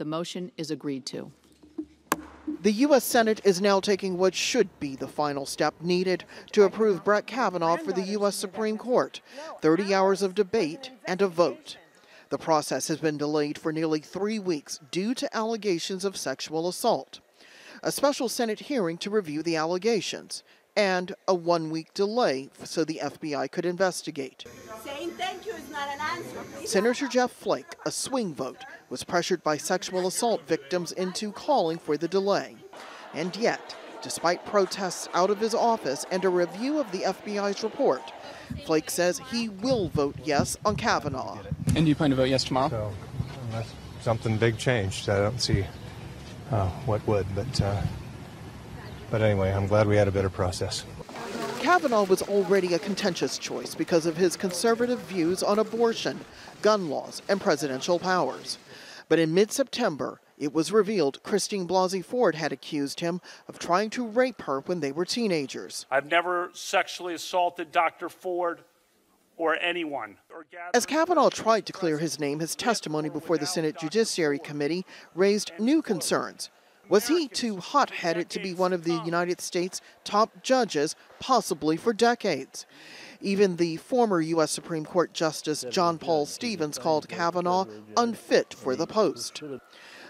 The motion is agreed to. The U.S. Senate is now taking what should be the final step needed to approve Brett Kavanaugh for the U.S. Supreme Court 30 hours of debate and a vote. The process has been delayed for nearly three weeks due to allegations of sexual assault. A special Senate hearing to review the allegations, and a one week delay so the FBI could investigate. Saying thank you is not an answer. Senator Jeff Flake, a swing vote, was pressured by sexual assault victims into calling for the delay. And yet, despite protests out of his office and a review of the FBI's report, Flake says he will vote yes on Kavanaugh. And do you plan to vote yes tomorrow? So, unless something big changed, I don't see uh, what would. But uh, but anyway, I'm glad we had a better process. Kavanaugh was already a contentious choice because of his conservative views on abortion, gun laws, and presidential powers. But in mid September, it was revealed Christine Blasey Ford had accused him of trying to rape her when they were teenagers. I've never sexually assaulted Dr. Ford or anyone. As Kavanaugh tried to clear his name, his testimony before the Senate Judiciary Committee raised new concerns. Was he too hot headed to be one of the United States' top judges, possibly for decades? Even the former U.S. Supreme Court Justice John Paul Stevens called Kavanaugh unfit for the post.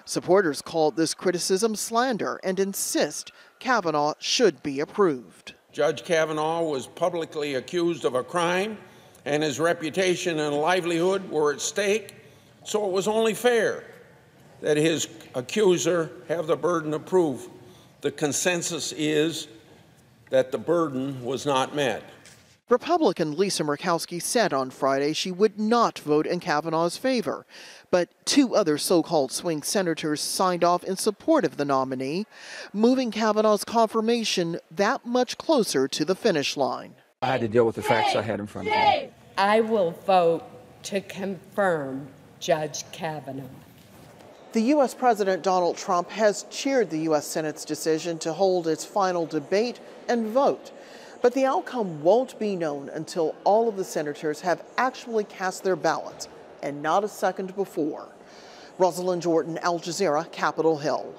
Supporters called this criticism slander and insist Kavanaugh should be approved. Judge Kavanaugh was publicly accused of a crime, and his reputation and livelihood were at stake, so it was only fair that his accuser have the burden of proof. The consensus is that the burden was not met. Republican Lisa Murkowski said on Friday she would not vote in Kavanaugh's favor, but two other so called swing senators signed off in support of the nominee, moving Kavanaugh's confirmation that much closer to the finish line. I had to deal with the facts I had in front of me. I will vote to confirm Judge Kavanaugh. The U.S. President Donald Trump has cheered the U.S. Senate's decision to hold its final debate and vote. But the outcome won't be known until all of the senators have actually cast their ballots, and not a second before. Rosiland Jordan, Al Jazeera, Capitol Hill.